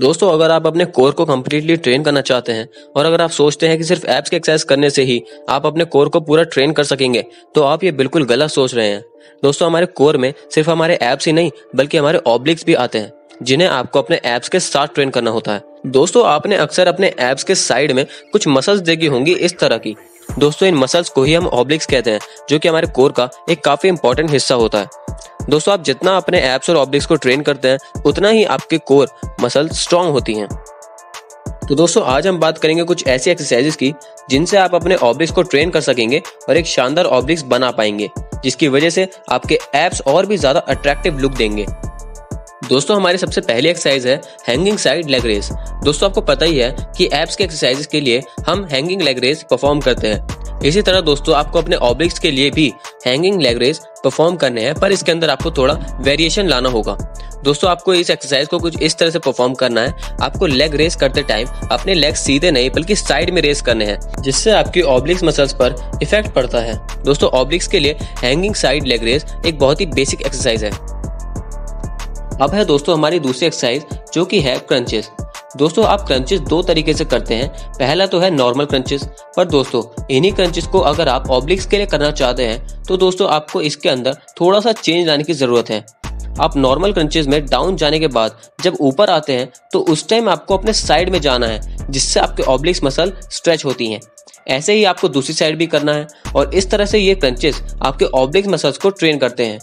दोस्तों, अगर आप अपने कोर को कम्प्लीटली ट्रेन करना चाहते हैं, और अगर आप सोचते हैं कि सिर्फ़ एप्स के एक्सरसाइज करने से ही आप अपने कोर को पूरा ट्रेन कर सकेंगे तो आप ये बिल्कुल गलत सोच रहे हैं। दोस्तों, हमारे कोर में सिर्फ़ हमारे एप्स ही नहीं, बल्कि हमारे ऑब्लिक्स भी आते हैं, जिन्हें आपको अपने एप्स के साथ ट्रेन करना होता है। दोस्तों, आपने अक्सर अपने एप्स के साइड में कुछ मसल्स देखी होंगी इस तरह की। दोस्तों, इन मसल्स को ही हम ऑब्लिक्स कहते हैं, जो कि हमारे कोर का एक काफ़ी इंपॉर्टेंट हिस्सा होता है। दोस्तों, आप जितना अपने एप्स और ऑब्लिक्स को ट्रेन करते हैं, उतना ही आपके कोर मसल स्ट्रांग होती हैं। तो दोस्तों, आज हम बात करेंगे कुछ ऐसी एक्सरसाइजेस की, जिनसे आप अपने ऑब्लिक्स को ट्रेन कर सकेंगे और एक शानदार ऑब्लिक्स बना पाएँगे, जिसकी वजह से आपके एप्स और भी ज़्यादा अट्रैक्टिव लुक देंगे। दोस्तों, हमारी सबसे पहली एक्सरसाइज है हैंगिंग साइड लेग रेस दोस्तों, आपको पता ही है कि एप्स के एक्सरसाइजेस के लिए हम हैंगिंग लेग रेस परफॉर्म करते हैं। इसी तरह दोस्तों, आपको अपने ऑब्लिक्स के लिए भी हैंगिंग लेग रेस परफॉर्म करने हैं, पर इसके अंदर आपको थोड़ा वेरिएशन लाना होगा। दोस्तों, आपको इस एक्सरसाइज को कुछ इस तरह से परफॉर्म करना है। आपको लेग रेस करते टाइम अपने लेग सीधे नहीं, बल्कि साइड में रेस करने हैं, जिससे आपकी ऑब्लिक्स मसल्स पर इफ़ेक्ट पड़ता है। दोस्तों ऑब्लिक्स के लिए हैंगिंग साइड लेग रेस एक बहुत ही बेसिक एक्सरसाइज है। अब है दोस्तों हमारी दूसरी एक्सरसाइज जो कि है क्रंचेस दोस्तों, आप क्रंचेस दो तरीके से करते हैं। पहला तो है नॉर्मल क्रंचेस पर दोस्तों, इन्हीं क्रंचेस को अगर आप ऑब्लिक्स के लिए करना चाहते हैं तो दोस्तों, आपको इसके अंदर थोड़ा सा चेंज लाने की ज़रूरत है। आप नॉर्मल क्रंचेस में डाउन जाने के बाद जब ऊपर आते हैं तो उस टाइम आपको अपने साइड में जाना है, जिससे आपके ऑब्लिक्स मसल स्ट्रेच होती हैं। ऐसे ही आपको दूसरी साइड भी करना है, और इस तरह से ये क्रंचेस आपके ऑब्लिक्स मसल्स को ट्रेन करते हैं।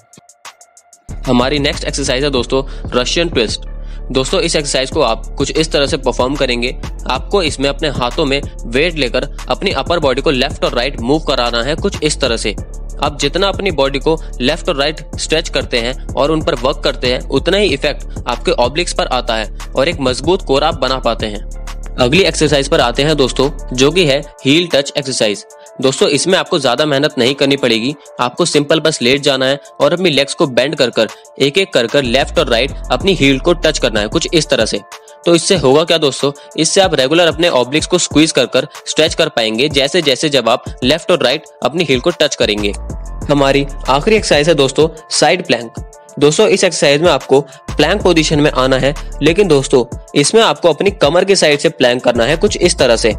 हमारी नेक्स्ट एक्सरसाइज है दोस्तों रशियन ट्विस्ट दोस्तों, इस एक्सरसाइज को आप कुछ इस तरह से परफॉर्म करेंगे। आपको इसमें अपने हाथों में वेट लेकर अपनी अपर बॉडी को लेफ़्ट और राइट मूव कराना है कुछ इस तरह से। आप जितना अपनी बॉडी को लेफ़्ट और राइट स्ट्रेच करते हैं और उन पर वर्क करते हैं, उतना ही इफ़ेक्ट आपके ऑब्लिक्स पर आता है और एक मज़बूत कोर आप बना पाते हैं। अगली एक्सरसाइज पर आते हैं दोस्तों, जो कि है हील टच एक्सरसाइज दोस्तों, इसमें आपको ज़्यादा मेहनत नहीं करनी पड़ेगी। आपको सिंपल बस लेट जाना है और अपनी लेग्स को बेंड कर कर एक एक कर कर लेफ़्ट और राइट अपनी हील को टच करना है, कुछ इस तरह से। तो इससे होगा क्या दोस्तों? इससे आप रेगुलर अपने ऑब्लिक्स को स्क्वीज कर कर स्ट्रेच कर पाएँगे जैसे जैसे जब आप लेफ़्ट और राइट अपनी हील को टच करेंगे। हमारी आखिरी एक्सरसाइज है दोस्तों साइड प्लैंक दोस्तों, इस एक्सरसाइज में आपको प्लैंक पोजीशन में आना है, लेकिन दोस्तों, इसमें आपको अपनी कमर के साइड से प्लैंक करना है, कुछ इस तरह से।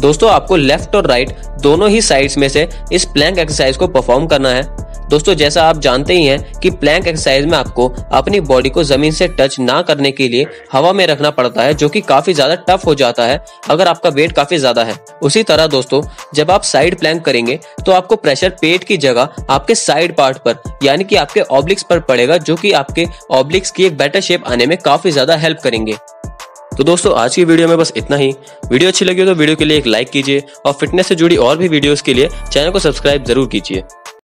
दोस्तों, आपको लेफ़्ट और राइट दोनों ही साइड्स में से इस प्लैंक एक्सरसाइज को परफॉर्म करना है। दोस्तों, जैसा आप जानते ही हैं कि प्लैंक एक्सरसाइज में आपको अपनी बॉडी को ज़मीन से टच ना करने के लिए हवा में रखना पड़ता है, जो कि काफ़ी ज़्यादा टफ हो जाता है, अगर आपका वेट काफ़ी ज़्यादा है। उसी तरह दोस्तों, जब आप साइड प्लैंक करेंगे तो आपको प्रेशर पेट की जगह आपके साइड पार्ट पर, यानी कि आपके ऑब्लिक्स पर पड़ेगा, जो कि आपके ऑब्लिक्स की एक बेटर शेप आने में काफ़ी ज़्यादा हेल्प करेंगे। तो दोस्तों, आज की वीडियो में बस इतना ही। वीडियो अच्छी लगी हो तो वीडियो के लिए एक लाइक कीजिए और फिटनेस से जुड़ी और भी वीडियोस के लिए चैनल को सब्सक्राइब ज़रूर कीजिए।